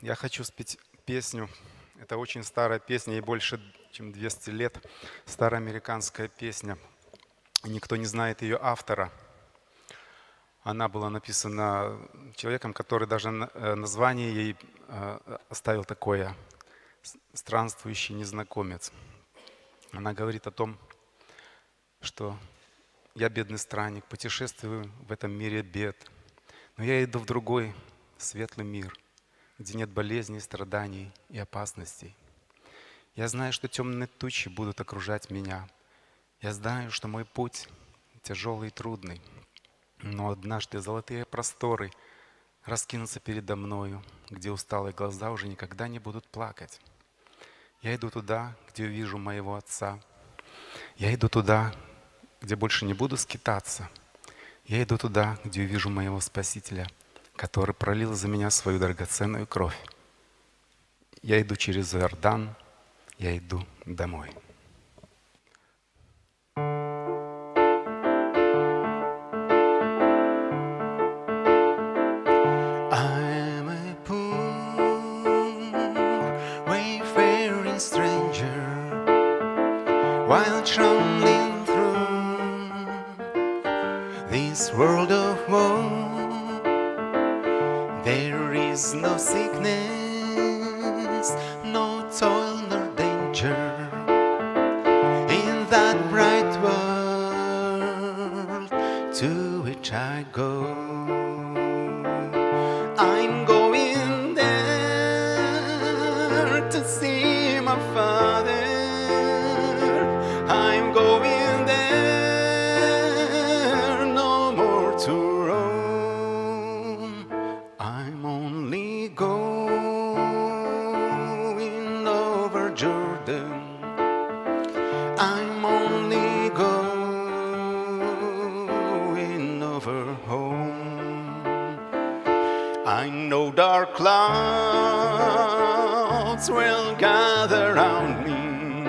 Я хочу спеть песню. Это очень старая песня, ей больше, чем 200 лет. Старая американская песня. Никто не знает ее автора. Она была написана человеком, который даже э, название ей э, оставил такое «Странствующий незнакомец». Она говорит о том, что я бедный странник, путешествую в этом мире бед, но я иду в другой светлый мир – где нет болезней, страданий и опасностей. Я знаю, что темные тучи будут окружать меня. Я знаю, что мой путь тяжелый и трудный. Но однажды золотые просторы раскинутся передо мною, где усталые глаза уже никогда не будут плакать. Я иду туда, где увижу моего Отца. Я иду туда, где больше не буду скитаться. Я иду туда, где увижу моего Спасителя – который пролил за меня свою драгоценную кровь. Я иду через Иордан, я иду домой. trembling through this world of woe. There is no sickness, no toil nor danger in that bright world to which I go. I'm I know dark clouds will gather round me.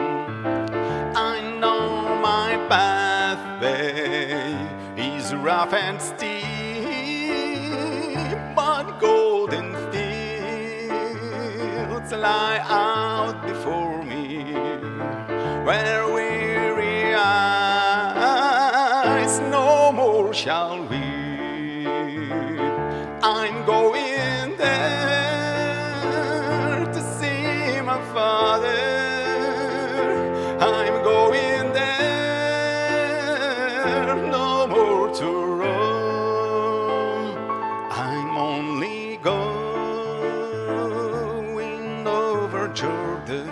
I know my pathway is rough and steep but golden fields lie out before me, where weary eyes no more shall weep. I'm going there no more to roam. I'm only going over Jordan.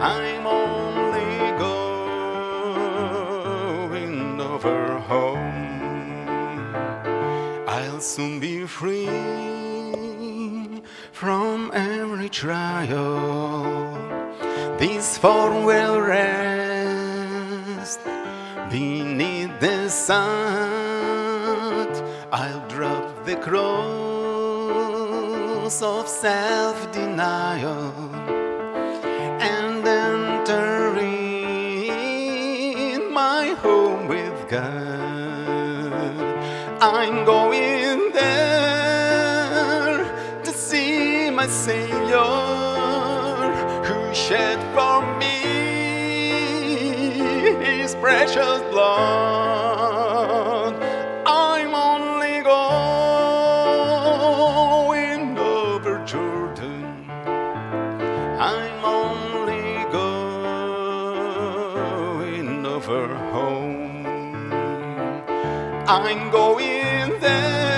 I'm only going over home. I'll soon be free from every trial. This form will rest beneath the sun. I'll drop the cross of self denial and enter in my home with God. I'm going there to see my Savior shed for me his precious blood. I'm only going over Jordan. I'm only going over home. I'm going there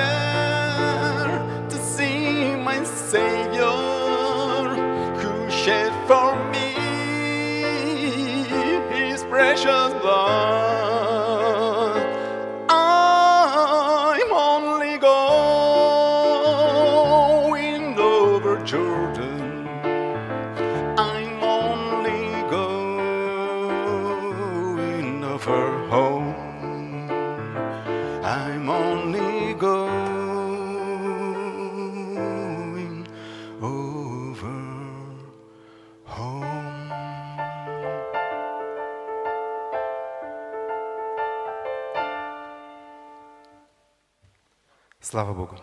going over home. Слава Богу.